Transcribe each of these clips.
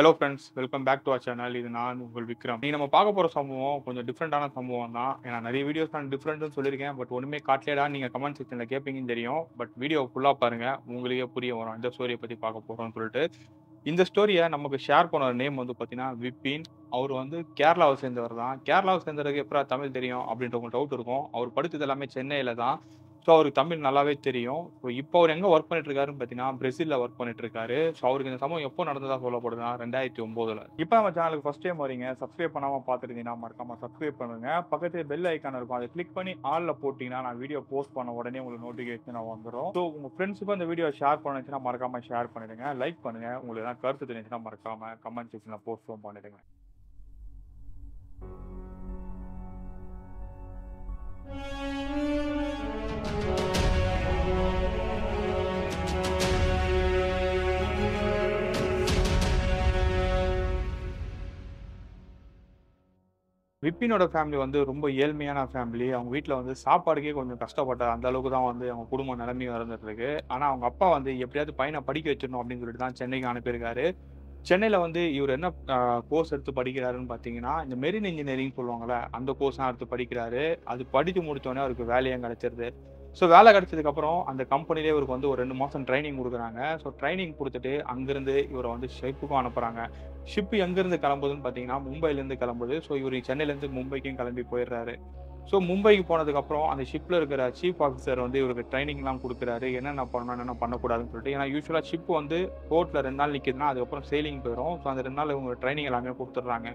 Hello friends welcome back to our channel இது நான் உங்கள் விக்ரம். நீ நம்ம பார்க்க போகிற சம்பவம் கொஞ்சம் டிஃப்ரெண்டான சம்பவம் தான். ஏன்னா நிறைய வீடியோஸ் நான் டிஃப்ரெண்ட்னு சொல்லியிருக்கேன். பட் ஒன்றுமே காட்டலேடா நீங்கள் கமெண்ட் செக்ஷனில் கேட்பீங்கன்னு தெரியும். பட் வீடியோ ஃபுல்லாக பாருங்கள் உங்களுக்கே புரிய வரும். இந்த ஸ்டோரியை பற்றி பார்க்க போகிறோம்னு சொல்லிட்டு. இந்த ஸ்டோரியை நமக்கு ஷேர் பண்ண நேம் வந்து பார்த்தீங்கன்னா விபின். அவர் வந்து கேரளாவை சேர்ந்தவர் தான். கேரளாவை சேர்ந்தவருக்கு எப்படா தமிழ் தெரியும் அப்படின்ற உங்களுக்கு டவுட் இருக்கும். அவர் படித்தது எல்லாமே சென்னையில் தான். ஸோ அவருக்கு தமிழ் நல்லாவே தெரியும். ஸோ இப்போ அவர் எங்கே ஒர்க் பண்ணிட்டு இருக்காருன்னு பார்த்தீங்கன்னா பிரேசிலில் ஒர்க் பண்ணிட்டு இருக்காரு ஸோ அவருக்கு இந்த சம்பவம் எப்போ நடந்ததாக சொல்லப்படுதுன்னா ரெண்டாயிரத்தி ஒம்போதுல. இப்போ நம்ம சேனலுக்கு ஃபர்ஸ்ட் டைம் வரீங்க சப்ஸ்கிரைப் பண்ணாமல் பார்த்துருந்தீங்கன்னா மறக்காம சப்ஸ்கிரைப் பண்ணுங்க. பக்கத்தில் பெல் ஐக்கான் இருக்கும். அதை கிளிக் பண்ணி ஆளில் போட்டிங்கன்னா நான் வீடியோ போஸ்ட் பண்ண உடனே உங்களுக்கு நோட்டிஃபிகேஷன் வந்துடும் ஸோ உங்கள் ஃப்ரெண்ட்ஸுக்கும் அந்த வீடியோ ஷேர் பண்ணுச்சுன்னா மறக்காம ஷேர் பண்ணிடுங்க. லைக் பண்ணுங்க. உங்களுக்கு எதாவது கருத்து தெரிஞ்சுன்னா மறக்காம கமெண்ட் செக்ஷனில் போஸ்ட்டும் பண்ணிடுங்க. விப்பினோட ஃபேமிலி வந்து ரொம்ப ஏழ்மையான ஃபேமிலி அவங்க வீட்டில் வந்து சாப்பாடுக்கே கொஞ்சம் கஷ்டப்பட்ட அந்த அளவுக்கு தான் வந்து அவங்க குடும்ப நிலைமையும் இருந்துட்டு இருக்கு ஆனால் அவங்க அப்பா வந்து எப்படியாவது பையனை படிக்க வச்சிடணும் அப்படின்னு சொல்லிட்டு தான் சென்னைக்கு அனுப்பியிருக்காரு. சென்னையில் வந்து இவர் என்ன கோர்ஸ் எடுத்து படிக்கிறாருன்னு பார்த்தீங்கன்னா இந்த மெரின் இன்ஜினியரிங் சொல்லுவாங்கள்ல அந்த கோர்ஸ் தான் எடுத்து படிக்கிறாரு. அது படித்து முடித்தோடனே அவருக்கு வேலையும் கிடைச்சிருது. ஸோ வேலை கிடைச்சதுக்கப்புறம் அந்த கம்பெனிலே இவருக்கு வந்து ஒரு ரெண்டு மாதம் ட்ரைனிங் கொடுக்குறாங்க. ஸோ ட்ரைனிங் கொடுத்துட்டு அங்கேருந்து இவரை வந்து ஷிப்புக்கும் அனுப்புகிறாங்க ஷிப் எங்கேருந்து கிளம்புதுன்னு பார்த்தீங்கன்னா மும்பைலேருந்து கிளம்புது. ஸோ இவர் சென்னையிலேருந்து மும்பைக்கும் கிளம்பி போயிடுறாரு. ஸோ மும்பைக்கு போனதுக்கப்புறம் அந்த ஷிப்பில் இருக்கிற சீஃப் ஆஃபீஸர் வந்து இவருக்கு ட்ரைனிங்லாம் கொடுக்குறாரு. என்னென்ன பண்ணணும் என்னென்ன பண்ணக்கூடாதுன்னு சொல்லிட்டு. ஏன்னா யூஸ்வலாக ஷிப் வந்து போர்ட்டில் ரெண்டு நாள் நிற்கிதுன்னா அதுக்கப்புறம் சேலிங் போயிடும். ஸோ அந்த ரெண்டு நாள் இவங்க ட்ரைனிங் எல்லாமே கொடுத்துட்றாங்க.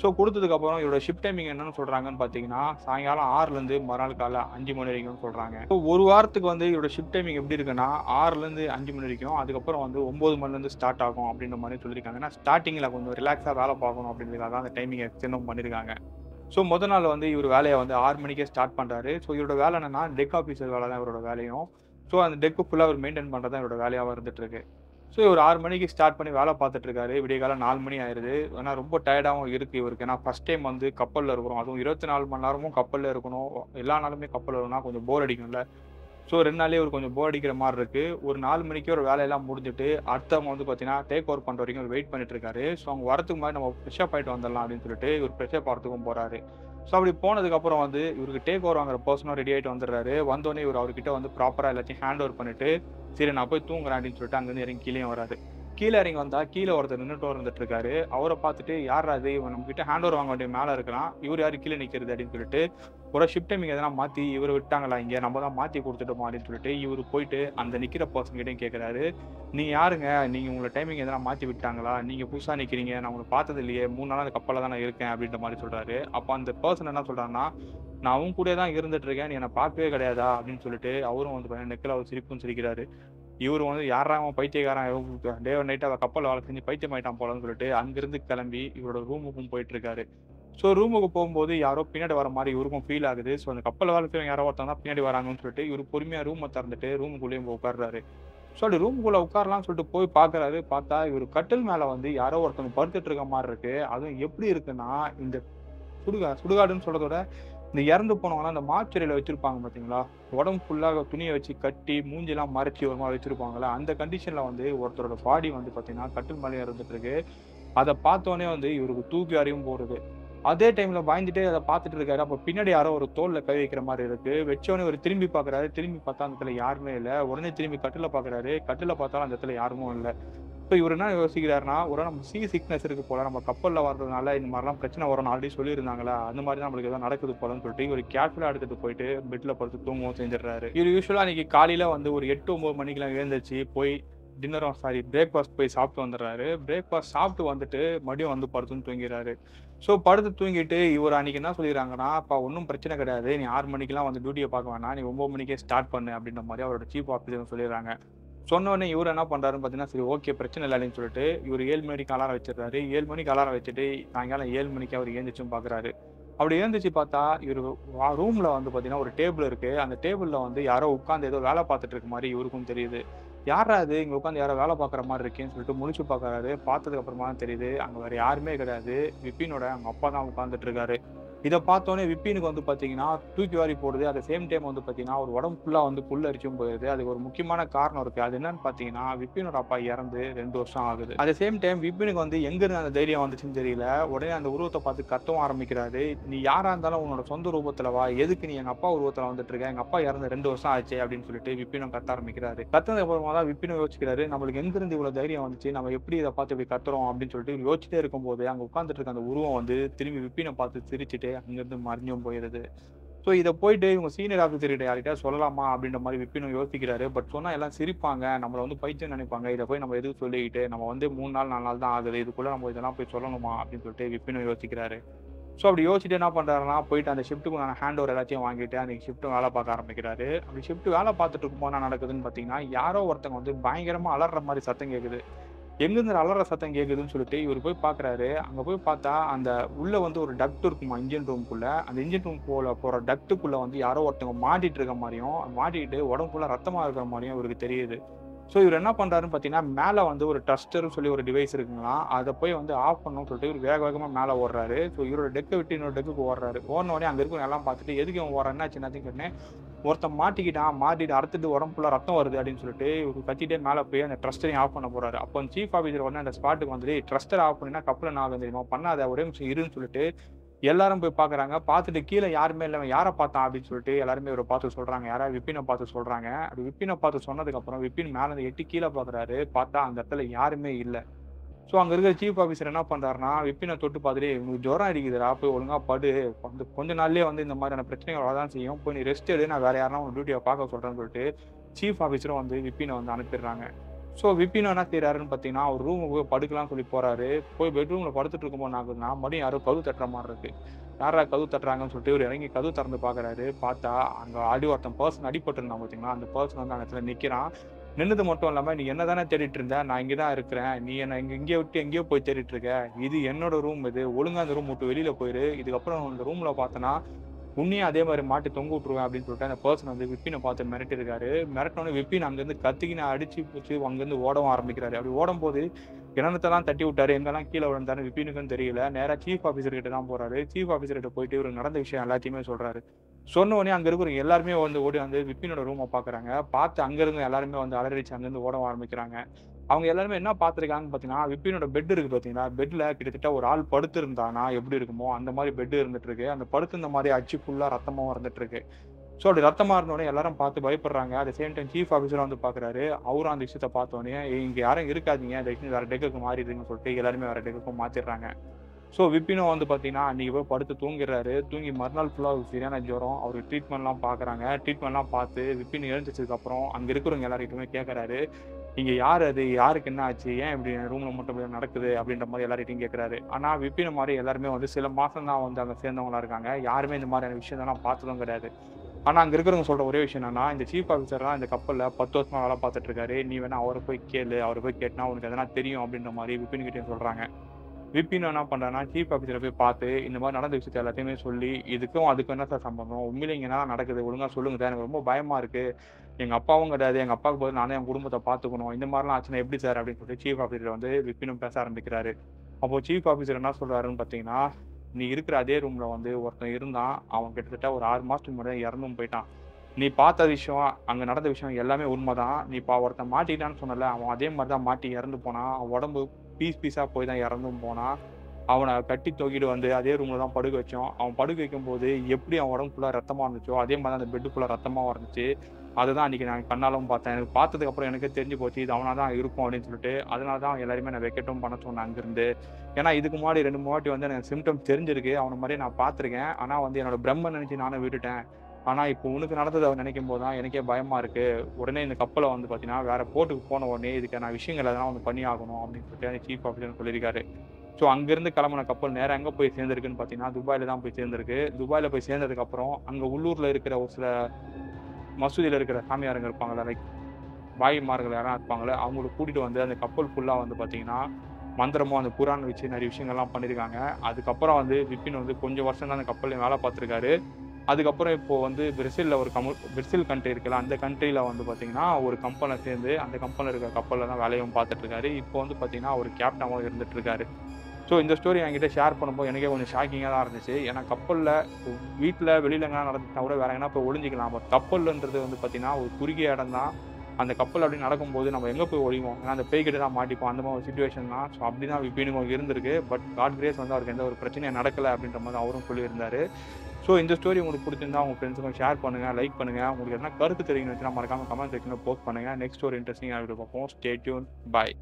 ஸோ கொடுத்ததுக்கப்புறம் இவரோட ஷிப் டைமிங் என்னன்னு சொல்கிறாங்கன்னு பார்த்தீங்கன்னா சாயங்காலம் ஆறுலேருந்து மறுநாள் காலை அஞ்சு மணி வரைக்கும் சொல்கிறாங்க ஸோ ஒரு வாரத்துக்கு வந்து இவரோட ஷிஃப்ட் டைமிங் எப்படி இருக்குன்னா ஆறுலேருந்து அஞ்சு மணி வரைக்கும் அதுக்கப்புறம் வந்து ஒம்பது மணிலேருந்து ஸ்டார்ட் ஆகும் அப்படின்ற மாதிரி சொல்லியிருக்காங்க. ஏன்னா ஸ்டார்டிங்கில் கொஞ்சம் ரிலாக்ஸாக வேலை பார்க்கணும் அப்படின்றதுக்காக அந்த டைமிங் எக்ஸ்டெண்டும் பண்ணியிருக்காங்க. ஸோ முத நாள் வந்து இவர் வேலையை வந்து ஆறு மணிக்கே ஸ்டார்ட் பண்ணுறாரு ஸோ இவரோட வேலை என்னன்னா டெக் ஆஃபீஸர் வேலை தான் இவரோட வேலையும். ஸோ அந்த டெக்கு ஃபுல்லாக அவர் மெயின்டைன் பண்ணுறது தான் இவரோட வேலையாக இருந்துட்டு இருக்கு ஸோ இவர் ஆறு மணிக்கு ஸ்டார்ட் பண்ணி வேலை பார்த்துட்டு இருக்காரு. விடிய காலம் நாலு மணி ஆயிடுது ஏன்னா ரொம்ப டயர்டாகவும் இருக்குது இவருக்கு. ஏன்னா ஃபஸ்ட் டைம் வந்து கப்பலில் இருக்கிறோம். அதுவும் இருபத்தி நாலு மணி நேரமும் கப்பலில் இருக்கணும். எல்லா நாளுமே கப்பலில் இருக்கணும்னா கொஞ்சம் போர் அடிக்கும்ல. ஸோ ரெண்டு நாளே ஒரு கொஞ்சம் போர் அடிக்கிற மாதிரி இருக்கு. ஒரு நாலு மணிக்கு ஒரு வேலையெல்லாம் முடிஞ்சுட்டு அடுத்தவங்க வந்து பார்த்தீங்கன்னா டேக் ஓவர் பண்ணுற வரைக்கும் வெயிட் பண்ணிட்டு இருக்காரு. ஸோ அவங்க வரதுக்கு முன்னாடி நம்ம ஃப்ரெஷ்ஷப் ஆகிட்டு வந்துடலாம் அப்படின்னு சொல்லிட்டு இவர் ஃப்ரெஷ்ஷப் ஆகிறதுக்கும் போகிறாரு ஸோ அப்படி போனதுக்கப்புறம் வந்து இவருக்கு டேக் ஓவர் வாங்குற பர்சனும் ரெடி ஆகிட்டு வந்துடுறாரு. வந்தோடனே இவர் அவர்கிட்ட வந்து ப்ராப்பராக எல்லாத்தையும் ஹேண்ட் ஓவர் பண்ணிட்டு சரி நான் போய் தூங்குறேன் அப்படின்னு சொல்லிட்டு அங்கேருந்து இறங்கி கீழே வராது கீழே இறங்கி வந்தா கீழே ஒருத்தர் நின்றுட்டு வந்துட்டு இருக்காரு அவரை பார்த்துட்டு யார் அது இவன் நம்ம கிட்ட ஹேண்ட் ஓவர் வாங்க வேண்டிய மேலே இருக்கிறான். இவர் யாரு? கீழே நிற்கிறது அப்படின்னு சொல்லிட்டு ஒரு ஷிஃப்ட் டைமிங் எதனா மாற்றி இவர் விட்டாங்களா இங்கே? நம்ம தான் மாற்றி கொடுத்துட்டோமா? அப்படின்னு சொல்லிட்டு இவர் போயிட்டு அந்த நிற்கிற பர்சன் கிட்டையும் கேட்குறாரு நீ யாருங்க? நீங்கள் உங்களை டைமிங் எதனா மாற்றி விட்டாங்களா? நீங்கள் புதுசாக நிற்கிறீங்க நான் உங்களை பார்த்தது இல்லையே. மூணு நாள் அந்த கப்பலில் தான் நான் இருக்கேன் அப்படின்ற மாதிரி சொல்கிறாரு அப்போ அந்த பர்சன் என்ன சொல்கிறாருன்னா நான் அவங்க கூட தான் இருந்துட்டு இருக்கேன். நீ என்னை பார்க்கவே கிடையாதா? அப்படின்னு சொல்லிட்டு அவரும் வந்து நெக்கில். அவர் சிரிப்பும் சிரிக்கிறாரு. இவர் வந்து யாரா அவன் பைத்தியக்காரன்? டே நைட் அதை கப்பல் வேலை செஞ்சு பைத்தியம் ஆயிட்டான் போலன்னு சொல்லிட்டு அங்கிருந்து கிளம்பி இவரோட ரூமுக்கும் போயிட்டு இருக்காரு ஸோ ரூமுக்கு போகும்போது யாரோ பின்னாடி வர மாதிரி இவருக்கும் ஃபீல் ஆகுது. ஸோ அந்த கப்பல் வேலை யாரோ ஒருத்தவங்க தான் பின்னாடி வராங்கன்னு சொல்லிட்டு இவர் பொறுமையாக ரூமை திறந்துட்டு ரூமுக்குள்ளேயும் உட்காடுறாரு ஸோ அப்படி ரூமுக்குள்ளே உட்காரலாம்னு சொல்லிட்டு போய் பார்க்குறாரு. பார்த்தா இவர் கட்டில் மேலே வந்து யாரோ ஒருத்தவங்க படுத்துட்டு இருக்க மாதிரி இருக்கு. அதுவும் எப்படி இருக்குன்னா இந்த சுடுகா சுடுகாடுன்னு சொல்றதோட இந்த இறந்து போனவங்களாம் அந்த மாச்சரியில வச்சிருப்பாங்க பார்த்தீங்களா உடம்பு ஃபுல்லாக துணியை வச்சு கட்டி மூஞ்சிலாம் மறைச்சி ஒரு மாதிரி வச்சிருப்பாங்களா அந்த கண்டிஷன்ல வந்து ஒருத்தரோட பாடி வந்து பார்த்தீங்கன்னா கட்டில் மேலே இருந்துட்டு இருக்கு அதை பார்த்தோன்னே வந்து இவருக்கு தூக்கி அறிவும் போடுது அதே டைம்ல பயந்துட்டே அதை பார்த்துட்டு இருக்காரு. அப்போ பின்னாடி யாரோ ஒரு தோல்ல கை வைக்கிற மாதிரி இருக்கு. வச்சோடனே ஒரு திரும்பி பாக்குறாரு திரும்பி பார்த்தா அந்த இடத்துல யாருமே இல்லை. உடனே திரும்பி கட்டில பாக்குறாரு கட்டில பார்த்தாலும் அந்த இடத்துல யாருமே இல்லை. இப்போ இவர் என்ன யோசிக்கிறாருன்னா ஒரு நம்ம சி சிக்னஸ் இருக்கு போல நம்ம கப்பலில் வர்றதுனால இந்த மாதிரிலாம் பிரச்சனை வரும்னு ஆல்ரெடி சொல்லியிருந்தாங்களா அந்த மாதிரி தான் நம்மளுக்கு எதாவது நடக்குது போலன்னு சொல்லிட்டு இவர் கேர்ஃபுல்லாக எடுத்துட்டு போயிட்டு பெட்டில் படுத்து தூங்கவும் செஞ்சிடறாரு. இவர் யூஸ்வலாக அன்னைக்கு காலையில் வந்து ஒரு எட்டு ஒம்பது மணிக்கெல்லாம் எழுந்திரிச்சு போய் டின்னரும் சாரி பிரேக்ஃபாஸ்ட் போய் சாப்பிட்டு வந்துடுறாரு. பிரேக்ஃபாஸ்ட் சாப்பிட்டு வந்துட்டு மதியம் வந்து படுத்துன்னு தூங்கிறாரு ஸோ படுத்து தூங்கிட்டு இவர் அன்னைக்கு என்ன சொல்லிடுறாங்கன்னா அப்பா ஒன்றும் பிரச்சனை கிடையாது. நீ ஆறு மணிக்கெல்லாம் வந்து டியூட்டியை பார்க்க வேணாம். நீ ஒம்பது மணிக்கே ஸ்டார்ட் பண்ணு அப்படின்ற மாதிரி அவரோட சீஃப் ஆஃபீஸர் சொல்லிடுறாங்க. சொன்னோடனே இவர் என்ன பண்ணுறாருன்னு பார்த்தீங்கன்னா சரி ஓகே பிரச்சனை இல்லைன்னு சொல்லிட்டு இவர் ஏழு மணிக்கு அலாரம் வச்சிடுறாரு. ஏழு மணிக்கு அலாரம் வச்சுட்டு சாயங்காலம் ஏழு மணிக்கு அவர் ஏந்திரிச்சும் பார்க்குறாரு அப்படி ஏந்திரிச்சு பார்த்தா இவர் ரூமில் வந்து பார்த்தீங்கன்னா ஒரு டேபிள் இருக்குது அந்த டேபிளில் வந்து யாரோ உட்காந்து ஏதோ வேலை பார்த்துட்டு இருக்க மாதிரி இவருக்கும் தெரியுது. யாரா அது உட்காந்து யாரோ வேலை பார்க்குற மாதிரி இருக்கேன்னு சொல்லிட்டு முடிச்சு பார்க்குறாரு பார்த்ததுக்கு அப்புறமா தான் தெரியுது அங்கே வேறு யாருமே கிடையாது. விபினோட அவங்க அப்பா தான் உட்காந்துட்டு இருக்காரு. இதை பார்த்தோன்னே விப்பினுக்கு வந்து பார்த்தீங்கன்னா தூக்கி வாரி போடுது. அட் சேம் டைம் வந்து பார்த்தீங்கன்னா ஒரு உடம்பு ஃபுல்லாக வந்து புல் அரிச்சும் போயிடுது அதுக்கு ஒரு முக்கியமான காரணம் இருக்குது அது என்னன்னு பார்த்தீங்கன்னா விப்பினோட அப்பா இறந்து ரெண்டு வருஷம் ஆகுது. அட் சேம் டைம் விப்பினுக்கு வந்து எங்கிருந்து அந்த தைரியம் வந்துச்சுன்னு தெரியல. உடனே அந்த உருவத்தை பார்த்து கத்தவும் ஆரம்பிக்கிறாரு. நீ யாராக இருந்தாலும் உன்னோட சொந்த ரூபத்தில் வா. எதுக்கு நீ எங்கள் அப்பா உருவத்தில் வந்துட்டு இருக்க? எங்கள் அப்பா இறந்து ரெண்டு வருஷம் ஆச்சு அப்படின்னு சொல்லிட்டு விப்பினும் கத்த ஆரம்பிக்கிறாரு. கத்தனதுக்கு அப்புறமா தான் விப்பினும் யோசிக்கிறாரு நம்மளுக்கு எங்கிருந்து இவ்வளோ தைரியம் வந்துச்சு? நம்ம எப்படி இதை பார்த்து இப்படி கத்துறோம்? அப்படின்னு சொல்லிட்டு யோசிச்சிட்டே யோசிச்சுட்டே இருக்கும்போது அங்கே உட்காந்துட்டு இருக்க அந்த உருவம் வந்து திரும்பி விப்பினை பார்த்து சிரிச்சுட்டு அங்கேருந்து மறைஞ்சும் போயிடுது ஸோ இதை போயிட்டு இவங்க சீனியர் ஆஃபீஸர்கிட்ட யார்கிட்ட சொல்லலாமா அப்படின்ற மாதிரி விப்பினும் யோசிக்கிறாரு. பட் சொன்னால் எல்லாம் சிரிப்பாங்க. நம்மளை வந்து பைத்தியம் நினைப்பாங்க. இதை போய் நம்ம எதுக்கு சொல்லிக்கிட்டு நம்ம வந்து மூணு நாள் நாலு நாள் தான் ஆகுது. இதுக்குள்ளே நம்ம இதெல்லாம் போய் சொல்லணுமா அப்படின்னு சொல்லிட்டு விப்பினும் யோசிக்கிறாரு. ஸோ அப்படி யோசிச்சுட்டு என்ன பண்ணுறாருன்னா போயிட்டு அந்த ஷிஃப்ட்டுக்கு நான் ஹேண்ட் ஓவர் எல்லாத்தையும் வாங்கிட்டு அந்த ஷிஃப்ட்டு வேலை பார்க்க ஆரம்பிக்கிறாரு. அப்படி ஷிஃப்ட் வேலை பார்த்துட்டு இருக்கும்போது என்ன நடக்குதுன்னு பார்த்தீங்கன்னா யாரோ ஒருத்தங்க வந்து பயங்கரமாக அலற மாதிரி சத்தம் கேட்குது. எங்கேருந்து அலற சத்தம் கேட்குதுன்னு சொல்லிட்டு இவர் போய் பார்க்குறாரு அங்கே போய் பார்த்தா அந்த உள்ளே வந்து ஒரு டக்ட் இருக்குமா இன்ஜின் ரூம்குள்ளே அந்த இன்ஜின் ரூம் போல போகிற டக்ட்டுக்குள்ளே வந்து யாரோ ஒருத்தவங்க மாட்டிட்டு இருக்க மாதிரியும் மாட்டிட்டு உடம்பு ஃபுல்லாக ரத்தமாக இருக்கிற மாதிரியும் இவருக்கு தெரியுது. ஸோ இவர் என்ன பண்ணுறாருன்னு பார்த்தீங்கன்னா மேலே வந்து ஒரு டஸ்டர்னு சொல்லி ஒரு டிவைஸ் இருக்குங்களா அதை போய் வந்து ஆஃப் பண்ணணும்னு சொல்லிட்டு இவர் வேக வேகமாக மேலே ஓடுறாரு. ஸோ இவரோட டெக்கை விட்டு இன்னொரு டெக்குக்கு ஓடுறாரு. ஓடின உடனே அங்கே இருக்கும் எல்லாம் பார்த்துட்டு எதுக்கு இவன் ஓடுறான்? என்ன கேட்டேன் ஒருத்தன் மாட்டிக்கிட்டான் மாட்டிட்டு அறுத்துட்டு உடம்புல ரத்தம் வருது அப்படின்னு சொல்லிட்டு கத்திட்டே மேலே போய் அந்த ட்ரஸ்டரையும் ஆஃப் பண்ண போறாரு. அப்போ சீஃப் ஆஃபீஸர் வந்து அந்த ஸ்பாட்டுக்கு வந்துட்டு ட்ரஸ்டர் ஆஃப் பண்ணினா கப்பல் என்ன தெரியுமா பண்ணாத ஒரே நிமிஷம் இருன்னு சொல்லிட்டு எல்லாரும் போய் பாக்குறாங்க. பார்த்துட்டு கீழே யாருமே இல்லை யாரை பார்த்தான் அப்படின்னு சொல்லிட்டு எல்லாருமே இவரை பார்த்து சொல்றாங்க. யாரா விப்பினை பார்த்து சொல்றாங்க. அப்படி விப்பினை பார்த்து சொன்னதுக்கு அப்புறம் விப்பின் மேலே எட்டி கீழே பாக்குறாரு. பார்த்தா அந்த இடத்துல யாருமே இல்லை. ஸோ அங்கே இருக்கிற சீஃப் ஆஃபீஸர் என்ன பண்ணுறாருனா விப்பினை தொட்டு பார்த்துட்டு உங்களுக்கு ஜுரம் அடிக்குதுடா போய் ஒழுங்காக படு. வந்து கொஞ்ச நாள்லேயே வந்து இந்த மாதிரியான பிரச்சனைகள் வரதான் செய்யும். போய் நீ ரெஸ்ட் எடு. நான் வேறு யாரும் உன் டியூட்டியை பார்க்க சொல்கிறேன்னு சொல்லிட்டு சீஃப் ஆஃபீஸரும் வந்து விப்பினை வந்து அனுப்பிடுறாங்க. ஸோ விப்பின் என்ன செய்யறாருன்னு பார்த்தீங்கன்னா ஒரு ரூமுக்கு போய் படுக்கலாம் சொல்லி போகிறாரு போய் பெட்ரூமில் படுத்துட்டு இருக்கும்போது என்ன ஆகுதுன்னா மறுபடியும் யாரோ கதவு தட்டுற மாதிரி இருக்கு. யாரா கதவு தட்டுறாங்கன்னு சொல்லிட்டு ஒரு இறங்கி கதவு திறந்து பார்க்குறாரு. பார்த்தா அங்கே அடி ஒருத்தன் பர்சன் அடிபட்டிருந்தான் பார்த்தீங்கன்னா அந்த பர்சன் வந்து அந்த இடத்துல நிற்கிறான் நின்னது மட்டும் இல்லாமல் நீ என்ன தானே தேடிட்டு இருந்த? நான் இங்கே தான் இருக்கிறேன். நீ என்ன இங்கே இங்கே விட்டு எங்கேயோ போய் தேடிட்டு இருக்க. இது என்னோட ரூம் இது. ஒழுங்கா அந்த ரூம் விட்டு வெளியில் போயிரு. இதுக்கப்புறம் இந்த ரூமில் பார்த்தனா உன்னையும் அதே மாதிரி மாட்டி தொங்க விட்டுருவேன் அப்படின்னு சொல்லிட்டு அந்த பர்சன் வந்து விப்பினை பார்த்து மிரட்டி இருக்காரு மிரட்டினோட விப்பின் அங்கேருந்து கத்திக்கின அடிச்சு பூச்சி அங்கேருந்து ஓடவும் ஆரம்பிக்கிறாரு. அப்படி ஓடும் போது கிணத்தெல்லாம் தட்டி விட்டாரு. எங்கெல்லாம் கீழே விழுந்தாரு விப்பினுக்கும் தெரியல. நேராக சீஃப் ஆஃபீஸர் கிட்ட தான் போறாரு. சீஃப் ஆஃபீஸர் கிட்ட போயிட்டு இவர் நடந்த விஷயம் எல்லாத்தையுமே சொல்றாரு. சொன்ன உடனே இருக்கிறவங்க இருக்கிற எல்லாருமே வந்து ஓடி வந்து விப்பினோட ரூமை பார்க்குறாங்க பார்த்து அங்கேருந்து எல்லாருமே வந்து அலறிச்சு அங்கேருந்து ஓட ஆரம்பிக்கிறாங்க. அவங்க எல்லாருமே என்ன பார்த்துருக்காங்கன்னு பார்த்தீங்கன்னா விப்பினோட பெட் இருக்கு பார்த்தீங்கன்னா பெட்டில் கிட்டத்தட்ட ஒரு ஆள் படுத்திருந்தானா? எப்படி இருக்குமோ? அந்த மாதிரி பெட் இருந்துட்டு இருக்கு. அந்த படுத்து இந்த மாதிரி அச்சு ஃபுல்லாக ரத்தமும் இருந்துட்டு இருக்கு. ஸோ அப்படி ரத்தமாக இருந்தோடனே எல்லாரும் பார்த்து பயப்படுறாங்க. At same time chief officer வந்து பார்க்குறாரு அவரும் அந்த விஷயத்த பார்த்தோன்னே இங்கே யாரும் இருக்காதீங்க. தயவுசெய்து வேறு டெக்குக்கு மாறிடுங்கன்னு சொல்லிட்டு எல்லாருமே வேறு டெக்குக்கும் மாற்றிடுறாங்க ஸோ விபினோ வந்து பார்த்தீங்கன்னா அன்றைக்கி போய் படுத்து தூங்கிடுறாரு தூங்கி மறுநாள் ஃபுல்லாக சரியான ஜுரம். அவருக்கு ட்ரீட்மெண்ட்லாம் பார்க்குறாங்க ட்ரீட்மெண்ட்லாம் பார்த்து விபின் எழுந்திரிச்சதுக்கப்புறம் அங்கே இருக்கிறவங்க எல்லார்கிட்டயுமே கேட்குறாரு இங்கே யார் அது? யாருக்கு என்ன ஆச்சு? ஏன் இப்படி ரூமில் மட்டும் இப்படி நடக்குது? அப்படின்ற மாதிரி எல்லார்கிட்டையும் கேட்குறாரு ஆனால் விப்பின மாதிரி எல்லாருமே வந்து சில மாதம் தான் வந்து அங்கே சேர்ந்தவங்களா இருக்காங்க. யாருமே இந்த மாதிரியான விஷயத்தெல்லாம் பார்த்ததும் கிடையாது. ஆனால் அங்கே இருக்கிறவங்க சொல்கிற ஒரே விஷயம் என்னன்னா இந்த சீஃப் ஆஃபீஸர்லாம் இந்த கப்பலில் பத்து வருஷமாக வேலை பார்த்துட்டு இருக்காரு. நீ வேணா அவரை போய் கேளு. அவரை போய் கேட்டினா உனக்கு எதனா தெரியும் அப்படின்ற மாதிரி விபின் கிட்டே சொல்கிறாங்க விபின் என்ன பண்ணுறேன்னா சீஃப் ஆஃபீஸரை போய் பார்த்து இந்த மாதிரி நடந்த விஷயத்த எல்லாத்தையுமே சொல்லி இதுக்கும் அதுக்கும் என்ன சார் சம்பந்தம்? உண்மையில இங்கே என்ன நடக்குது? ஒழுங்காக சொல்லுங்க சார் எனக்கு ரொம்ப பயமாக இருக்குது எங்கள் அப்பாவும் கிடையாது. எங்கள் அப்பாவுக்கு போது நானே என் குடும்பத்தை பார்த்துக்கணும். இந்த மாதிரிலாம் ஆச்சுன்னா எப்படி சார் அப்படின்னு சொல்லிட்டு சீஃப் ஆஃபீஸர் வந்து விபினும் பேச ஆரம்பிக்கிறாரு. அப்போ சீஃப் ஆஃபீஸர் என்ன சொல்கிறாருன்னு பார்த்தீங்கன்னா நீ இருக்கிற அதே ரூமில் வந்து ஒருத்தன் இருந்தான். அவன் கிட்டத்தட்ட ஒரு ஆறு மாதத்துக்கு முன்னாடி இறந்தும் போயிட்டான். நீ பார்த்த விஷயம் அங்கே நடந்த விஷயம் எல்லாமே உண்மை தான் நீ இப்போ ஒருத்தன் மாட்டிட்டான்னு சொன்னல. அவன் அதே மாதிரி தான் மாட்டி இறந்து போனான். அவன் உடம்பு பீஸ் பீஸாக போய் தான் இறந்தும் போனான் அவனை கட்டி தூக்கிட்டு வந்து அதே ரூமில் தான் படுக்க வச்சோம். அவன் படுக்க வைக்கும் போது எப்படி அவன் உடம்புக்குள்ளே ரத்தமாக இருந்துச்சோ அதே மாதிரி அந்த பெட்டுக்குள்ளே ரத்தமாக இருந்துச்சு. அதுதான் அன்றைக்கி நான் கண்ணாலும் பார்த்தேன். எனக்கு பார்த்ததுக்கப்புறம் எனக்கு தெரிஞ்சு போச்சு இது அவனாக தான் இருக்கும் அப்படின்னு சொல்லிட்டு. அதனால தான் எல்லாருமே நான் வைக்கட்டும் பண்ண சொன்னேன் அங்கிருந்து. ஏன்னா இதுக்கு முன்னாடி ரெண்டு மூணு வாட்டி வந்து எனக்கு சிம்டம் தெரிஞ்சிருக்கு. அவனை மாதிரி நான் பார்த்துருக்கேன். ஆனால் வந்து என்னோட பிரம்ம நினச்சி நானும் விட்டுட்டேன். ஆனா இப்போ உனக்கு நடந்ததை நினைக்கும் போது தான் எனக்கே பயமா இருக்கு. உடனே இந்த கப்பலை வந்து பாத்தீங்கன்னா வேற போட்டுக்கு போன உடனே இதுக்கான விஷயங்கள் எதனா வந்து பண்ணி ஆகணும் அப்படின்னு சொல்லிட்டு சீஃப் ஆஃபீஸர் சொல்லியிருக்காரு. ஸோ அங்கிருந்து கிளம்புன கப்பல் நேரம் எங்க போய் சேர்ந்துருக்குன்னு பாத்தீங்கன்னா துபாயில தான் போய் சேர்ந்திருக்கு. துபாயில போய் சேர்ந்ததுக்கு அப்புறம் அங்க உள்ளூர்ல இருக்கிற ஒரு சில மசூதியில இருக்கிற சாமியாருங்க இருப்பாங்களே லைக் பாய்மார்கள் யாரும் இருப்பாங்களே அவங்கள கூட்டிட்டு வந்து அந்த கப்பல் ஃபுல்லா வந்து பாத்தீங்கன்னா மந்திரமும் அந்த புராணம் வச்சு நிறைய விஷயங்கள்லாம் பண்ணியிருக்காங்க அதுக்கப்புறம் வந்து விப்பின் வந்து கொஞ்சம் வருஷம் தான் அந்த கப்பலில் வேலை பார்த்துருக்காரு. அதுக்கப்புறம் இப்போ வந்து பிரேசிலில் ஒரு கமு பிரேசில் கண்ட்ரி இருக்குல்ல அந்த கண்ட்ரியில் வந்து பார்த்தீங்கன்னா ஒரு கம்பெனியில் சேர்ந்து அந்த கம்பெனியில் இருக்கிற கப்பலில் தான் வேலையும் பார்த்துட்ருக்காரு. இப்போ வந்து பார்த்தீங்கன்னா அவர் கேப்டனாகவும் இருந்துகிட்ருக்காரு ஸோ இந்த ஸ்டோரி என்கிட்ட ஷேர் பண்ணும்போது எனக்கே கொஞ்சம் ஷாக்கிங்காக தான் இருந்துச்சு. ஏன்னா கப்பலில் வீட்டில் வெளியில் எங்கன்னா நடந்துட்டா கூட வேற எங்கன்னா போய் ஒழிஞ்சிக்கலாம் பட் கப்பல்ன்றது வந்து பார்த்தீங்கன்னா ஒரு குறுகிய இடம் தான். அந்த கப்பல் அப்படி நடக்கும்போது நம்ம எங்கே போய் ஒழிவோம் ஏன்னா அந்த பேய்கிட்ட தான் மாட்டிப்போம். அந்த மாதிரி ஒரு சுச்சுவேஷன் தான். ஸோ அப்படி தான் விப்பினுக்கு இருந்திருக்கு. பட் காட் கிரேஸ் வந்து அவருக்கு எந்த ஒரு பிரச்சனையும் நடக்கலை அப்படின்ற மாதிரி அவரும் சொல்லியிருந்தாரு. ஸோ இந்த ஸ்டோரி உங்களுக்கு பிடிச்சிருந்தா உங்கள் ஃப்ரெண்ட்ஸுக்கும் ஷேர் பண்ணுங்கள் லைக் பண்ணுங்கள் உங்களுக்கு எதனா கருத்து தெரியும்னு வச்சுன்னா மறக்காமல் கமெண்ட் செக்ஷனில் போஸ்ட் பண்ணுங்கள் நெக்ஸ்ட் ஒரு இன்ட்ரெஸ்டிங்காக ஆகிட்டு பார்ப்போம் ஸ்டே டியூன் பாய்